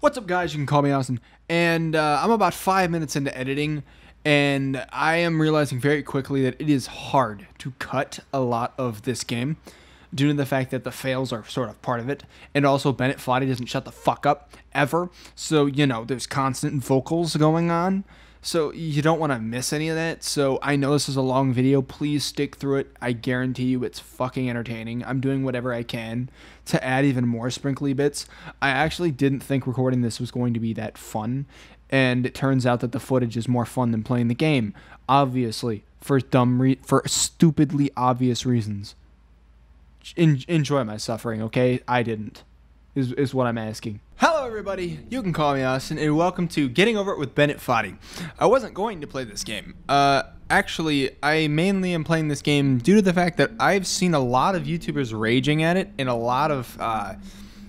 What's up, guys? You can call me Austin. And uh, I'm about five minutes into editing, and I am realizing very quickly that it is hard to cut a lot of this game due to the fact that the fails are sort of part of it. And also, Bennett Foddy doesn't shut the fuck up ever. So, you know, there's constant vocals going on. So you don't want to miss any of that. So I know this is a long video. Please stick through it. I guarantee you it's fucking entertaining. I'm doing whatever I can to add even more sprinkly bits. I actually didn't think recording this was going to be that fun. And it turns out that the footage is more fun than playing the game. Obviously, for dumb re- for stupidly obvious reasons. En- enjoy my suffering, okay? I didn't. Is is what I'm asking. Hello, everybody. You can call me Austin, and welcome to Getting Over It with Bennett Foddy. I wasn't going to play this game. Uh, actually, I mainly am playing this game due to the fact that I've seen a lot of YouTubers raging at it and a lot of uh,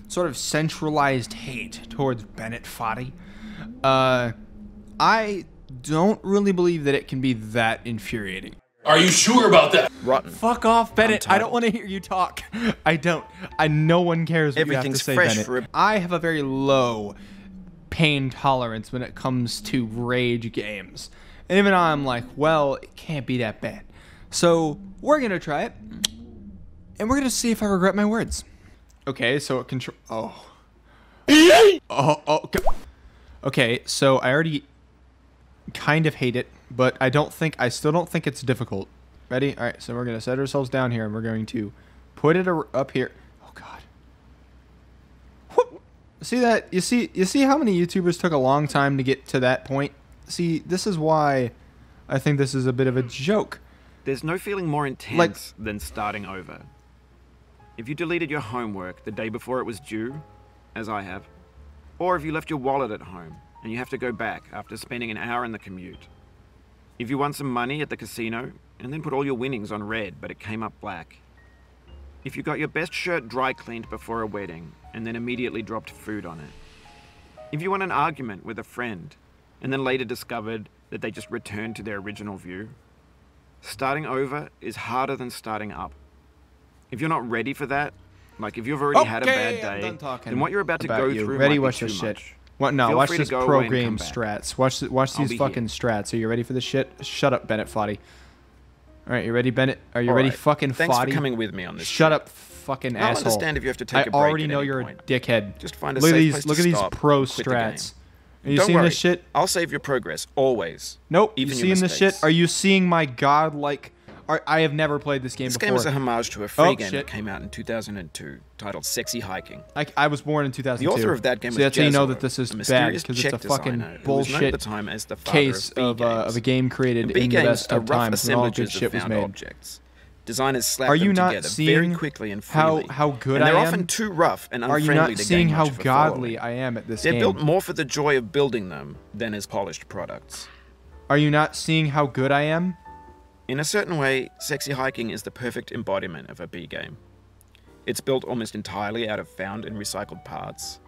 sort of centralized hate towards Bennett Foddy. Uh, I don't really believe that it can be that infuriating. Are you sure about that? Rotten. Fuck off, Bennett. I don't want to hear you talk. I don't. I no one cares what Everything's you have to say, fresh Bennett. for a- I have a very low pain tolerance when it comes to rage games. And even I'm like, well, it can't be that bad. So we're gonna try it, and we're gonna see if I regret my words. Okay, so it control. Oh. oh. Oh. Oh. go- Okay, so I already kind of hate it, but I don't think I still don't think it's difficult. Ready? All right, so we're gonna set ourselves down here, and we're going to put it up here. Oh God. Whoop. See that? You see? You see how many YouTubers took a long time to get to that point? See, this is why I think this is a bit of a joke. There's no feeling more intense than starting over. If you deleted your homework the day before it was due, as I have, or if you left your wallet at home and you have to go back after spending an hour in the commute. If you won some money at the casino and then put all your winnings on red but it came up black. If you got your best shirt dry cleaned before a wedding and then immediately dropped food on it. If you won an argument with a friend and then later discovered that they just returned to their original view. Starting over is harder than starting up. If you're not ready for that, like if you've already had a bad day, then what you're about to about go you. through Ready? might be too shit. What? No, Feel watch this pro game strats. Watch watch these fucking here. strats. Are you ready for this shit? Shut up, Bennett Foddy. All right, you ready, Bennett? Are you All ready, right. fucking Thanks Foddy? for coming with me on this. Shut trip. up, fucking I'll asshole. understand if you have to take I a break I already know you're point. a dickhead. Just find a look at safe these. place Look to at these pro the strats. Are you Don't seeing worry. this shit? I'll save your progress always. Nope. Even you seeing this shit? Are you seeing my godlike? Are, I have never played this game This before. game is a homage to a free Oh, game shit. that came out in 2002 titled Sexy Hiking. I, I was born in 2002. The author of that game so was that's how you know that this is bad because it's a fucking designer who was bullshit the time as the case of of, uh, of a game created And B in the best of times when all good shit was made. objects. Designers slap Are you them not together seeing very quickly and how- freely. how good and they're I am? often too rough and unfriendly Are you not seeing how much of a godly. I am at this They're game? built more for the joy of building them than as polished products. Are you not seeing how good I am? In a certain way, Sexy Hiking is the perfect embodiment of a B game. It's built almost entirely out of found and recycled parts,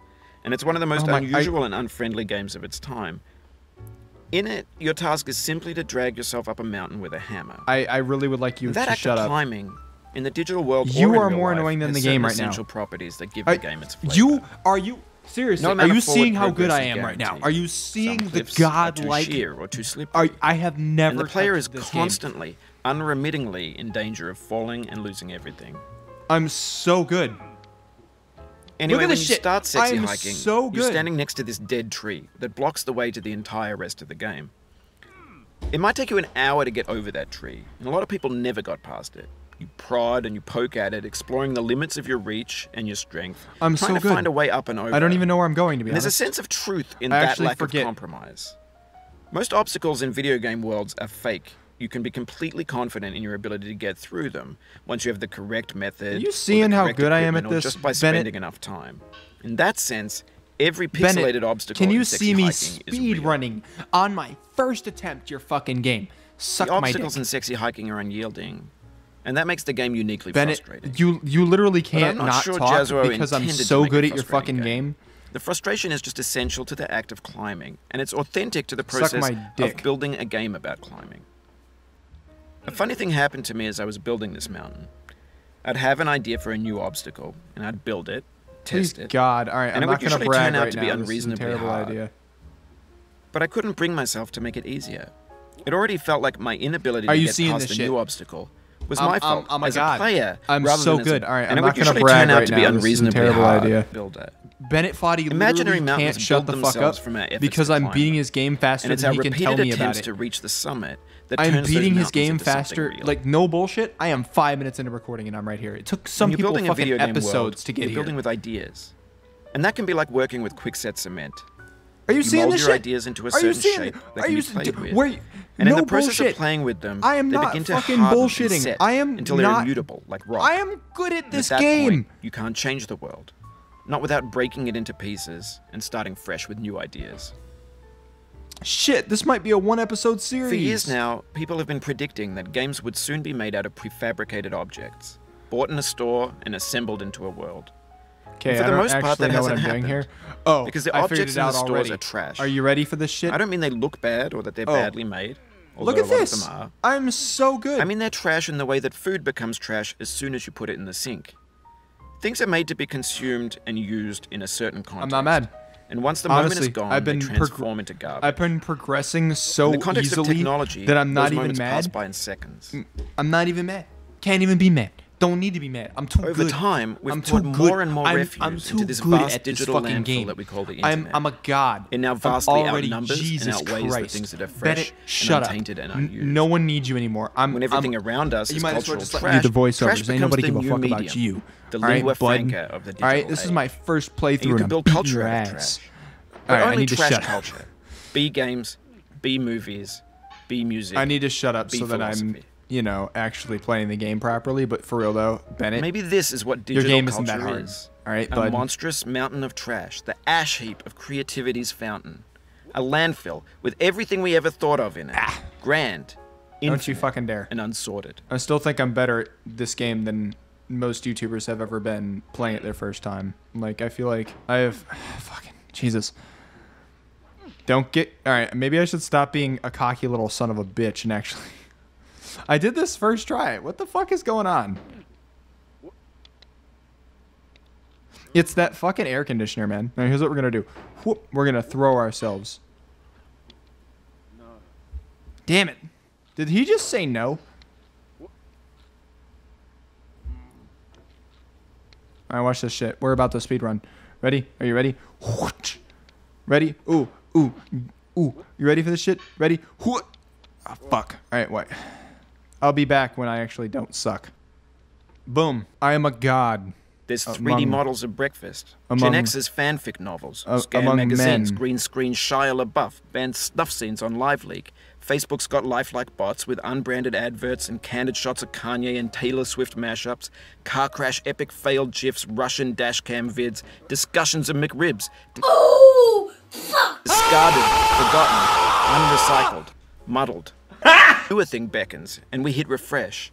and it's one of the most Oh my- I- unusual and unfriendly games of its time. In it, your task is simply to drag yourself up a mountain with a hammer. I, I really would like you that to act shut of up. climbing, in the digital world, You are more life, annoying than the game right now. essential properties that give I- the game its flavor. you are you seriously? No are you seeing how good I am right now? Are you Some seeing the godlike? sheer or too slippery. Are I have never and the player is this game. constantly, unremittingly in danger of falling and losing everything. I'm so good. Anyway, at when this you shit. start sexy hiking, so you're standing next to this dead tree that blocks the way to the entire rest of the game. It might take you an hour to get over that tree, and a lot of people never got past it. You prod and you poke at it, exploring the limits of your reach and your strength, I'm trying so to good. find a way up and over. I don't even know where I'm going to be there's a sense of truth in I that lack forget. of compromise. Most obstacles in video game worlds are fake. You can be completely confident in your ability to get through them once you have the correct method. Are you seeing how good I am at this, just by Bennett? spending enough time. In that sense, every Bennett, pixelated obstacle Can you see me speed running on my first attempt? Your fucking game. Suck The my dick. obstacles in sexy hiking are unyielding, and that makes the game uniquely Bennett, frustrating. you you literally can't not not sure talk Jazzuo because I'm so good at your fucking game. The frustration is just essential to the act of climbing, and it's authentic to the process of building a game about climbing. A funny thing happened to me as I was building this mountain. I'd have an idea for a new obstacle, and I'd build it, Please test it. God. All right, And I'm it not would gonna usually turn out right to be is unreasonably terrible hard. idea. But I couldn't bring myself to make it easier. It already felt like my inability Are to you get past a new shit? obstacle was I'm- my fault oh my as God. a player. I'm so a- good. All right, and I'm not gonna usually brag right to be now. This is a terrible idea. builder. Bennett Foddy Imaginary mountains can't shut the fuck up from our efforts because I'm beating his game faster And than he can tell me about it. to reach the summit that I'm beating his game faster. Like no bullshit. I am five minutes into recording and I'm right here. It took some people fucking episodes world, to get you're here. building with ideas, and that can be like working with quickset cement. Are you, You seeing mold this your shit? ideas into a certain shape that are can you be played with. Where, And no in the process bullshit. of playing with them, I am they not begin to fucking bullshitting. I am until they're immutable, like rock. I am good at And this at that game. Point, you can't change the world, not without breaking it into pieces and starting fresh with new ideas. Shit, this might be a one episode series. For years now, people have been predicting that games would soon be made out of prefabricated objects, bought in a store and assembled into a world. Okay, for the most part, that know what I'm hasn't doing here. happened. Oh, Because the I objects in the stores already. are trash. Are you ready for this shit? I don't mean they look bad or that they're Oh. badly made. Look at this. Of them are. I'm so good. I mean they're trash in the way that food becomes trash as soon as you put it in the sink. Things are made to be consumed and used in a certain context. I'm not mad. And once the moment Honestly, is gone, I've been they transform into garbage. I've been progressing so in the context easily of technology, that I'm not even moments pass mad. by in seconds. Mm, I'm not even mad. Can't even be mad. Don't need to be mad. I'm too Over good. time, we've I'm put too more and more I'm, refuse I'm into this good vast at this digital fucking landfill game. that we call the I'm, internet. I'm a god. It now I'm vastly already outnumbers and Jesus outweighs the Christ. things that are fresh Bennett, and shut untainted up. and unused. no one needs you anymore. I'm. when everything I'm, around us you is might as well just let trash, the voiceovers. Ain't nobody the give a fuck medium, about you. The All right, bud? of the digital All right, this is my first playthrough. you and can I'm build culture out of trash. All I only need to trash shut up. culture. B games, B movies, B music. I need to shut up so that I'm. You know, actually playing the game properly. But for real though, Bennett, Maybe this is what your digital game isn't culture that hard. is. All right, a bud. monstrous mountain of trash, the ash heap of creativity's fountain, a landfill with everything we ever thought of in it. Grand, Ah. Don't you fucking dare. and unsorted. I still think I'm better at this game than most YouTubers have ever been playing it their first time. Like I feel like I have fucking Jesus. Don't get all right. Maybe I should stop being a cocky little son of a bitch and actually. I did this first try. What the fuck is going on? It's that fucking air conditioner, man. Now here's what we're gonna do. Whoop, we're gonna throw ourselves. Damn it! Did he just say no? All right, watch this shit. We're about to speed run. Ready? Are you ready? Ready? Ooh, ooh, ooh. You ready for this shit? Ready? Oh, fuck. All right, wait. I'll be back when I actually don't suck. Boom. I am a god. There's 3D Among- models of breakfast, among- Gen X's fanfic novels, Uh, Scan among magazines, men. green screen Shia LaBeouf, banned snuff scenes on LiveLeak. Facebook's got lifelike bots with unbranded adverts and candid shots of Kanye and Taylor Swift mashups, car crash epic failed gifs, Russian dashcam vids, discussions of McRibs, Oh, fuck! discarded, forgotten, unrecycled, muddled. Newer thing beckons, and we hit refresh.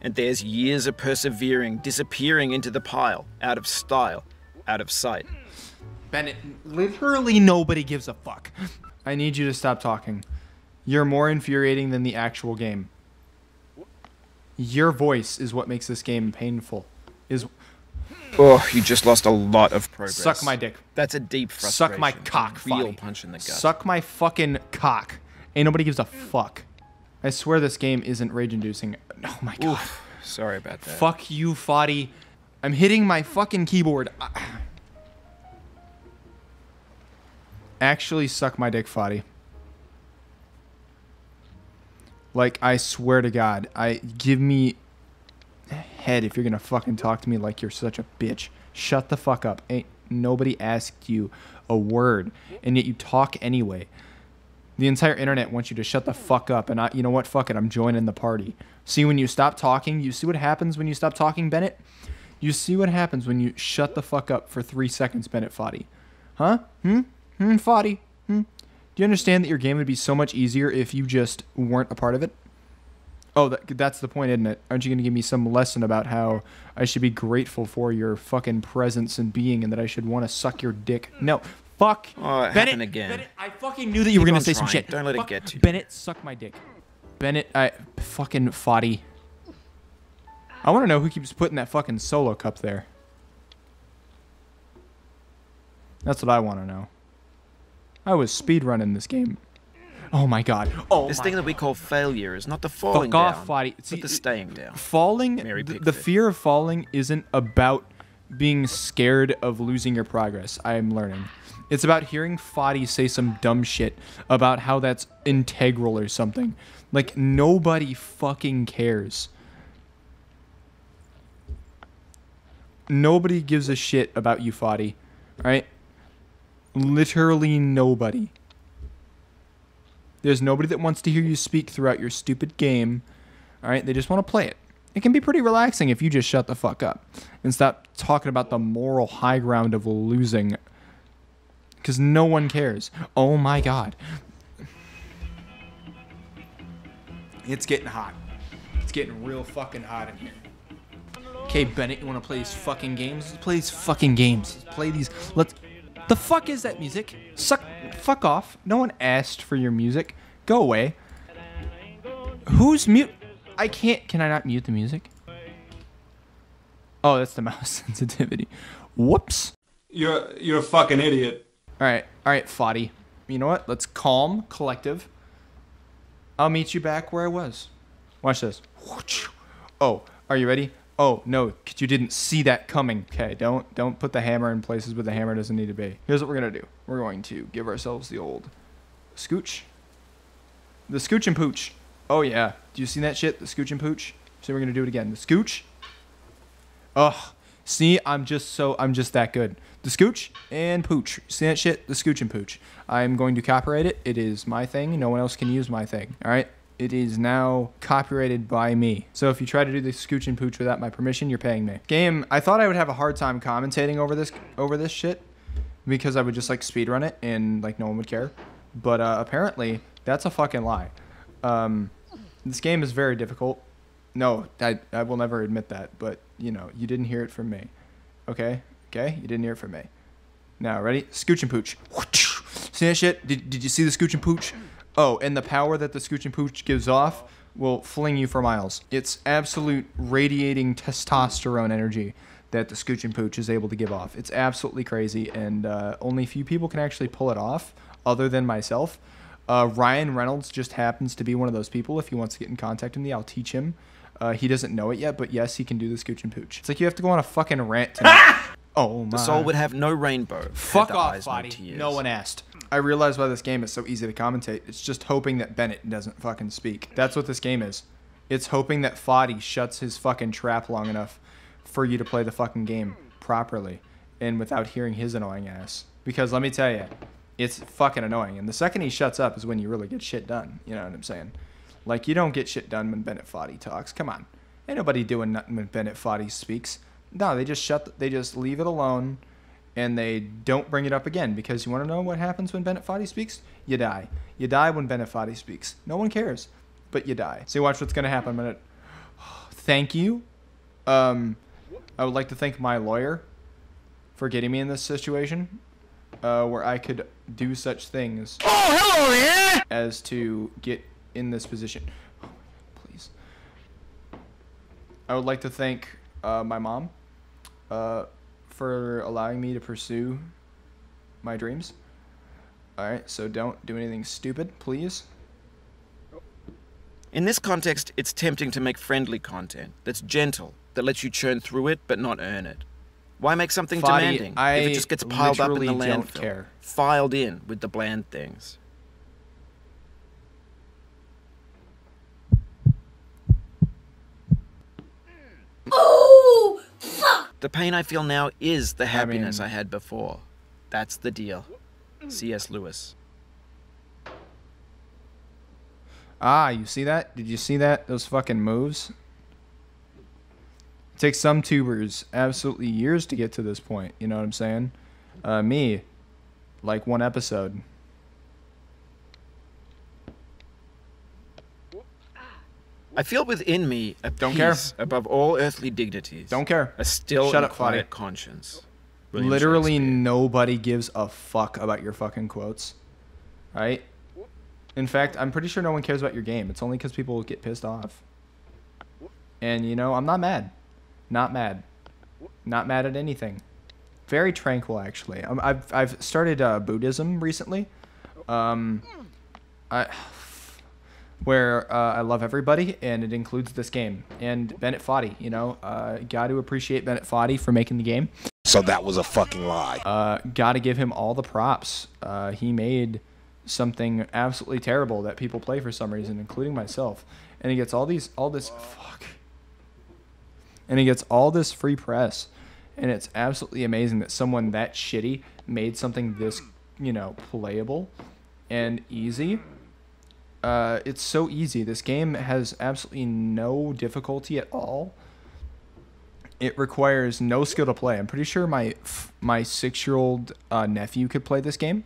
And there's years of persevering disappearing into the pile, out of style, out of sight. Bennett, literally nobody gives a fuck. I need you to stop talking. You're more infuriating than the actual game. Your voice is what makes this game painful. Is Oh, you just lost a lot of progress. suck my dick. That's a deep frustration. Suck my cock. Real Foddy. punch in the gut. Suck my fucking cock. Ain't nobody gives a fuck. I swear this game isn't rage inducing. Oh my god. Oof. Sorry about that. Fuck you, Foddy. I'm hitting my fucking keyboard. Actually, suck my dick, Foddy. Like, I swear to God, I give me head if you're gonna fucking talk to me like you're such a bitch. Shut the fuck up. Ain't nobody asked you a word, and yet you talk anyway. The entire internet wants you to shut the fuck up, and I, you know what? Fuck it, I'm joining the party. See, when you stop talking, you see what happens when you stop talking, Bennett? You see what happens when you shut the fuck up for three seconds, Bennett Foddy. Huh? Hmm? Hmm, Foddy? Hmm? Do you understand that your game would be so much easier if you just weren't a part of it? Oh, that, that's the point, isn't it? Aren't you going to give me some lesson about how I should be grateful for your fucking presence and being and that I should want to suck your dick? No. Fuck. Oh, it Bennett, happened again. Bennett, I fucking knew that you were gonna say some shit. Don't let it get to you. Bennett, suck my dick. Bennett, I fucking Foddy. I want to know who keeps putting that fucking solo cup there. That's what I want to know. I was speedrunning this game. Oh my god. Oh This thing that we call failure is not the falling Fuck off, down, Foddy. but See, the staying down. falling th- the fear of falling isn't about being scared of losing your progress i am learning it's about hearing Foddy say some dumb shit about how that's integral or something like nobody fucking cares nobody gives a shit about you Foddy right literally nobody there's nobody that wants to hear you speak throughout your stupid game all right, they just want to play it. It can be pretty relaxing if you just shut the fuck up and stop talking about the moral high ground of losing. Because no one cares. Oh my god. It's getting hot. It's getting real fucking hot in here. Okay, Bennett, you want to play these fucking games? Let's play these fucking games. Let's play these. Let's. The fuck is that music? Suck. Fuck off. No one asked for your music. Go away. Who's mute? I can't. Can I not mute the music? Oh, that's the mouse sensitivity. Whoops. You're you're a fucking idiot. All right, all right, Foddy. You know what? Let's calm, collective. I'll meet you back where I was. Watch this. Oh, are you ready? Oh no, you didn't see that coming. Okay, don't don't put the hammer in places where the hammer doesn't need to be. Here's what we're gonna do. We're going to give ourselves the old scooch. The scooch and pooch. Oh yeah. Do you see that shit? The scooch and pooch. So we're gonna do it again. The scooch. Ugh. See, I'm just so I'm just that good. The scooch and pooch. See that shit? The scooch and pooch. I'm going to copyright it. It is my thing. No one else can use my thing. All right. It is now copyrighted by me. So if you try to do the scooch and pooch without my permission, you're paying me. Game. I thought I would have a hard time commentating over this over this shit because I would just like speedrun it and like no one would care. But uh, apparently that's a fucking lie. Um, this game is very difficult. No, I, I will never admit that, but you know, you didn't hear it from me. Okay? Okay? You didn't hear it from me. Now, ready? Scooch and pooch. See that shit? Did, did you see the scooch and pooch? Oh, and the power that the scooch and pooch gives off will fling you for miles. It's absolute radiating testosterone energy that the scooch and pooch is able to give off. It's absolutely crazy, and uh, only a few people can actually pull it off, other than myself. Uh, Ryan Reynolds just happens to be one of those people. If he wants to get in contact with me, I'll teach him. Uh, he doesn't know it yet, but yes, he can do the scooch and pooch. It's like you have to go on a fucking rant tonight. oh my. The soul would have no rainbow. Fuck the off, eyes, no body. tears. No one asked. I realize why this game is so easy to commentate. It's just hoping that Bennett doesn't fucking speak. That's what this game is. It's hoping that Foddy shuts his fucking trap long enough for you to play the fucking game properly and without hearing his annoying ass. Because let me tell you, it's fucking annoying. And the second he shuts up is when you really get shit done. You know what I'm saying? Like, you don't get shit done when Bennett Foddy talks. Come on. Ain't nobody doing nothing when Bennett Foddy speaks. No, they just shut. The, they just leave it alone, and they don't bring it up again because you want to know what happens when Bennett Foddy speaks? You die. You die when Bennett Foddy speaks. No one cares, but you die. So watch what's gonna happen it. Thank you. Um, I would like to thank my lawyer for getting me in this situation, uh, where I could do such things. Oh, hello there. As to get in this position. Oh, please. I would like to thank uh, my mom uh, for allowing me to pursue my dreams. All right, so don't do anything stupid, please. In this context, it's tempting to make friendly content that's gentle, that lets you churn through it but not earn it. Why make something Foddy, demanding I if it just gets piled up in the landfill, care. filed in with the bland things? Oh, fuck! The pain I feel now is the happiness I, mean- had before. That's the deal. C.S. Lewis. Ah, you see that? Did you see that? Those fucking moves? It takes some tubers absolutely years to get to this point. You know what I'm saying? Uh, me, like one episode. I feel within me a Don't peace care. above all earthly dignities. Don't care. A still Shut and up, Foddy. quiet conscience. William Literally nobody gives a fuck about your fucking quotes. Right? In fact, I'm pretty sure no one cares about your game. It's only because people get pissed off. And, you know, I'm not mad. Not mad. Not mad at anything. very tranquil actually. Um, I've I've started uh, Buddhism recently. Um, I where uh, I love everybody, and it includes this game and Bennett Foddy. You know, uh, got to appreciate Bennett Foddy for making the game. So that was a fucking lie. Uh, got to give him all the props. Uh, he made something absolutely terrible that people play for some reason, including myself, and he gets all these, all this, fuck, and he gets all this free press, and it's absolutely amazing that someone that shitty made something this, you know, playable and easy. Uh, it's so easy. This game has absolutely no difficulty at all it requires no skill to play. I'm pretty sure my my six year old uh, nephew could play this game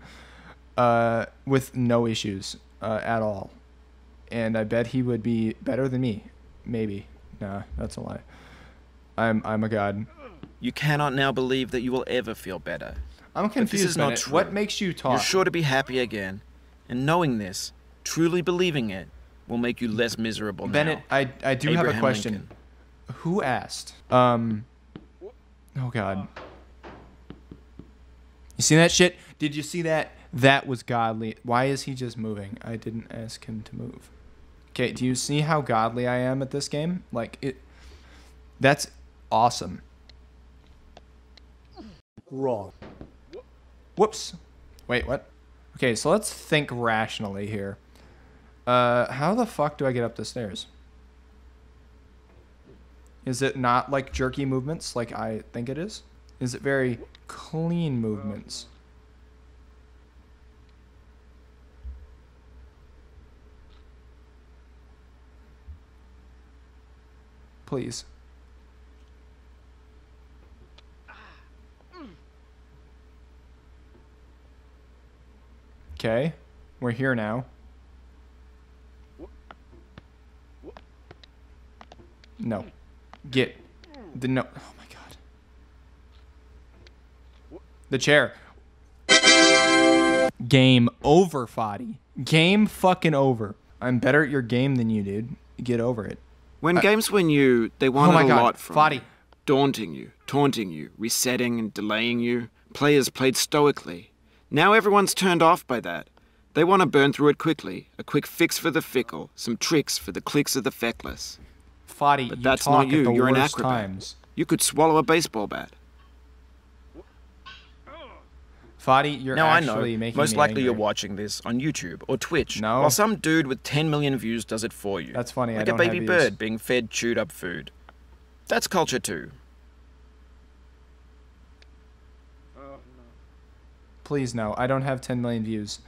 uh, with no issues uh, at all, and I bet he would be better than me. Maybe. Nah, that's a lie. I'm I'm a god. You cannot now believe that you will ever feel better. I'm confused. this is not true. What makes you talk? You're sure to be happy again, and knowing this, truly believing it, will make you less miserable Bennett, now. I I do have a question. Lincoln. Who asked? Um. Oh God. You see that shit? Did you see that? That was godly. Why is he just moving? I didn't ask him to move. Okay, do you see how godly I am at this game? Like it. That's awesome. Wrong. Whoops. Wait, what? Okay, so let's think rationally here. Uh, how the fuck do I get up the stairs? Is it not like jerky movements like I think it is? Is it very clean movements? Please. Okay, we're here now. No. Get the no. Oh my god. The chair. Game over, Foddy. Game fucking over. I'm better at your game than you, dude. Get over it. When uh, games were new, they wanted oh my a god, lot from Foddy. daunting you, taunting you, resetting and delaying you. Players played stoically. Now everyone's turned off by that. They want to burn through it quickly, a quick fix for the fickle, some tricks for the clicks of the feckless. Foddy, But you that's talk not you. At the You're an worst acrobat. times. You could swallow a baseball bat. Foddy, you're Now I know. making Most likely you're watching this on YouTube or Twitch. No. While some dude with 10 million views does it for you. That's funny, I Like a baby bird being fed chewed up food. That's culture too. Please no. I don't have 10 million views.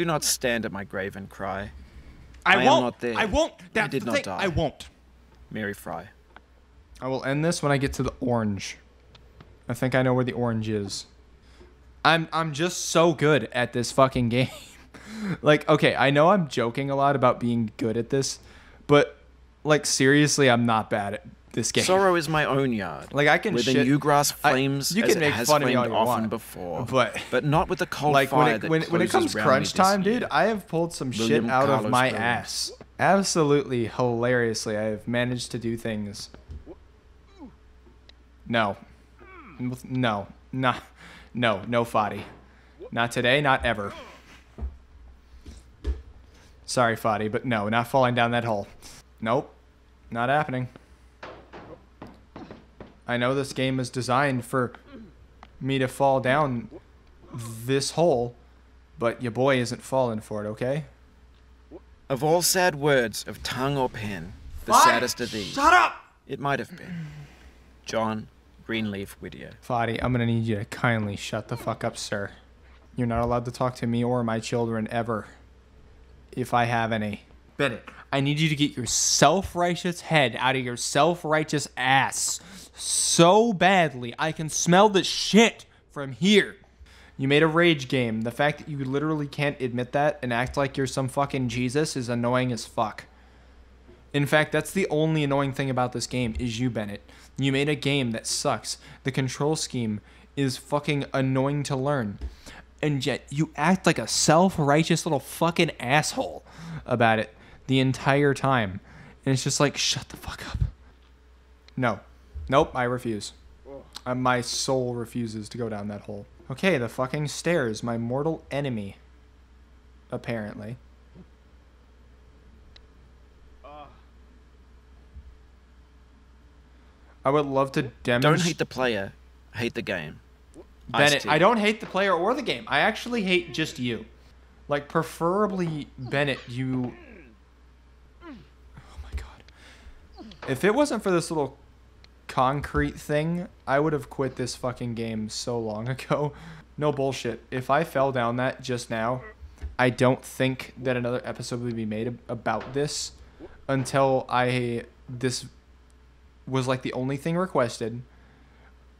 Do not stand at my grave and cry. I, I am won't. not there. I won't. I did not thing. die. I won't. Mary Frye. I will end this when I get to the orange. I think I know where the orange is. I'm I'm just so good at this fucking game. like, okay, I know I'm joking a lot about being good at this, but like seriously, I'm not bad at this game. Sorrow is my own yard. Like, I can where the new grass I- flames you as can it make has fun of me flamed all you often want, before, but- but not with the cold like fire when it that when, when it comes crunch time, dude. I have pulled some William shit out of my Williams. ass. Absolutely hilariously, I have managed to do things. No, no, no, no, no, Foddy. Not today, not ever. Sorry, Foddy, but no, not falling down that hole. Nope, not happening. I know this game is designed for me to fall down this hole, but your boy isn't falling for it, okay? Of all sad words of tongue or pen, the saddest of these. Shut up! It might have been. John Greenleaf Whittier. Foddy, I'm gonna need you to kindly shut the fuck up, sir. You're not allowed to talk to me or my children ever. If I have any. Bennett, I need you to get your self righteous head out of your self righteous ass so badly. I can smell the shit from here. You made a rage game. The fact that you literally can't admit that and act like you're some fucking Jesus is annoying as fuck. In fact, that's the only annoying thing about this game is you, Bennett. You made a game that sucks. The control scheme is fucking annoying to learn. And yet you act like a self-righteous little fucking asshole about it the entire time. And it's just like, shut the fuck up. No. Nope, I refuse. Uh, my soul refuses to go down that hole. Okay, the fucking stairs, my mortal enemy. Apparently. I would love to demonstrate. Don't hate the player, hate the game. Bennett, I don't hate the player or the game. I actually hate just you. Like, preferably, Bennett, you. Oh my god. If it wasn't for this little concrete thing, I would have quit this fucking game so long ago. No bullshit. If I fell down that just now, I don't think that another episode would be made about this until I. This was like the only thing requested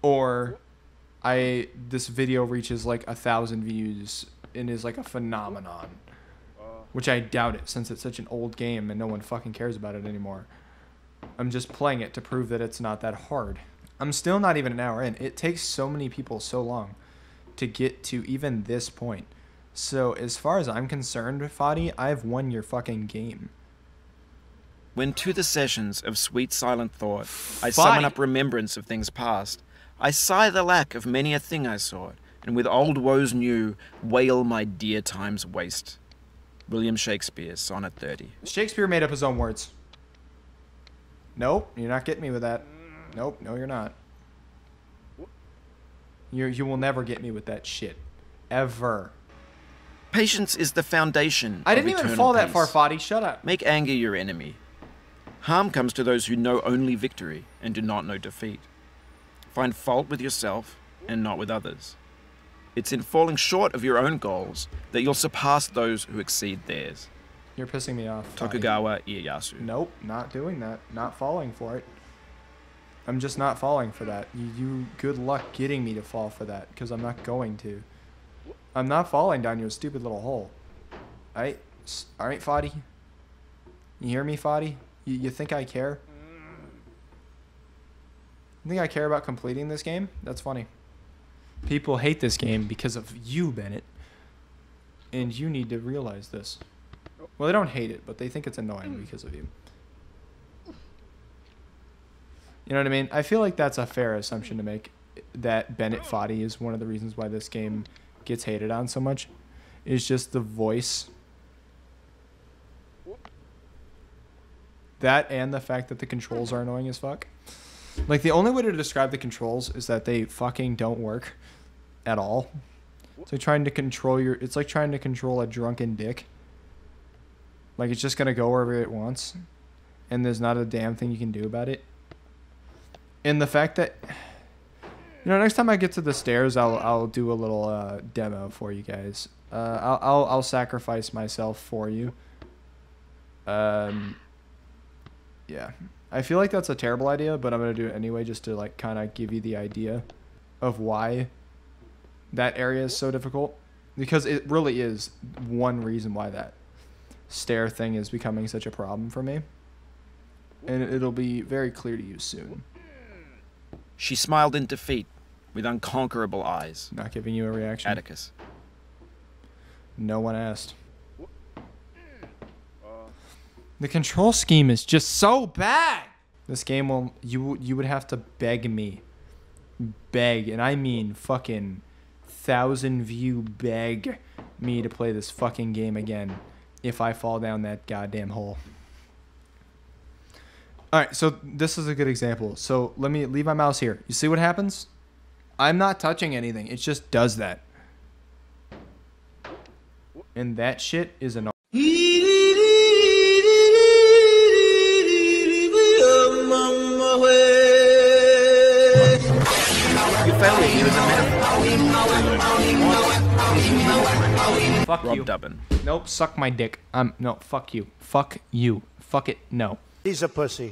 or I this video reaches like a thousand views and is like a phenomenon, which I doubt it since it's such an old game and no one fucking cares about it anymore. I'm just playing it to prove that it's not that hard. I'm still not even an hour in. It takes so many people so long to get to even this point. So as far as I'm concerned, Foddy, I've won your fucking game. When to the sessions of sweet silent thought, I summon up remembrance of things past, I sigh the lack of many a thing I sought, and with old woes new, wail my dear time's waste. William Shakespeare, Sonnet 30. Shakespeare made up his own words. Nope, you're not getting me with that. Nope, no, you're not. You you will never get me with that shit, ever. Patience is the foundation. I didn't even fall that far, Foddy. Shut up. Make anger your enemy. Harm comes to those who know only victory and do not know defeat. Find fault with yourself and not with others. It's in falling short of your own goals that you'll surpass those who exceed theirs. You're pissing me off. Tokugawa Ieyasu. Nope, not doing that. Not falling for it. I'm just not falling for that. You, you good luck getting me to fall for that because I'm not going to. I'm not falling down your stupid little hole. Alright? S- Alright, Foddy? You hear me, Foddy? You, you think I care? You think I care about completing this game? That's funny. People hate this game because of you, Bennett. And you need to realize this. Well, they don't hate it, but they think it's annoying mm. because of you. You know what I mean? I feel like that's a fair assumption to make that Bennett oh. Foddy is one of the reasons why this game gets hated on so much. Is just the voice. That and the fact that the controls are annoying as fuck. Like the only way to describe the controls is that they fucking don't work at all. It's like trying to control your it's like trying to control a drunken dick. Like it's just gonna go wherever it wants. And there's not a damn thing you can do about it. And the fact that you know, next time I get to the stairs, I'll I'll do a little uh, demo for you guys. Uh, I'll, I'll I'll sacrifice myself for you. Um. Yeah, I feel like that's a terrible idea, but I'm gonna do it anyway, just to like kind of give you the idea of why that area is so difficult, because it really is one reason why that stair thing is becoming such a problem for me, and it'll be very clear to you soon. She smiled in defeat with unconquerable eyes. Not giving you a reaction. Atticus. No one asked. The control scheme is just so bad. This game will you you would have to beg me, beg, and I mean fucking thousand view beg me to play this fucking game again if I fall down that goddamn hole. All right, so this is a good example. So let me leave my mouse here. You see what happens? I'm not touching anything. It just does that. And that shit is annoying. You failure here is a metaphor. Fuck Rob you. Dubbin. Nope, suck my dick. Um, no, fuck you. Fuck you. Fuck it. No. He's a pussy.